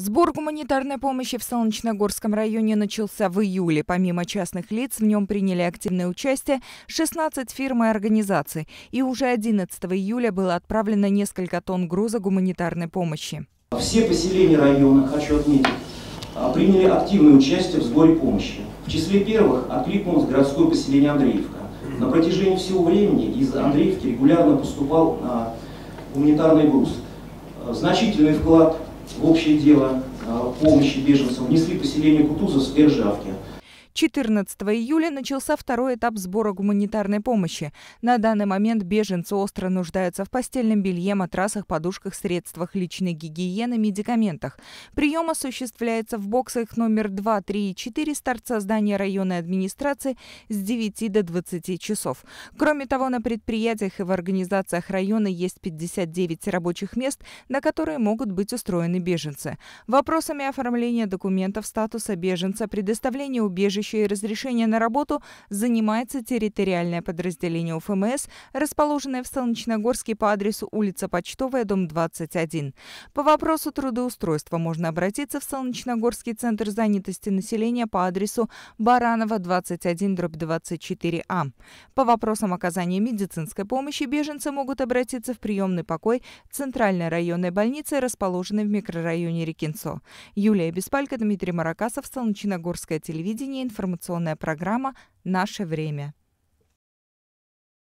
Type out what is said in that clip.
Сбор гуманитарной помощи в Солнечногорском районе начался в июле. Помимо частных лиц, в нем приняли активное участие 16 фирм и организаций. И уже 11 июля было отправлено несколько тонн груза гуманитарной помощи. Все поселения района, хочу отметить, а, приняли активное участие в сборе помощи. В числе первых откликнулось городское поселение Андреевка. На протяжении всего времени из Андреевки регулярно поступал гуманитарный груз. Значительный вклад в общее дело а, помощи беженцам внесли поселение Кутузов и Ржавки. 14 июля начался второй этап сбора гуманитарной помощи. На данный момент беженцы остро нуждаются в постельном белье, матрасах, подушках, средствах личной гигиены, медикаментах. Прием осуществляется в боксах номер 2, 3 и 4 с торца здания районной администрации с 9 до 20 часов. Кроме того, на предприятиях и в организациях района есть 59 рабочих мест, на которые могут быть устроены беженцы. Вопросами оформления документов статуса беженца, предоставления убежища, и разрешение на работу занимается территориальное подразделение УФМС, расположенное в Солнечногорске по адресу улица Почтовая, дом 21. По вопросу трудоустройства можно обратиться в Солнечногорский центр занятости населения по адресу Баранова, 21, дробь 24А. По вопросам оказания медицинской помощи беженцы могут обратиться в приемный покой Центральной районной больницы, расположенной в микрорайоне Рекинцо. Юлия Беспалько, Дмитрий Маракасов, Солнечногорское телевидение, информационная программа «Наше время».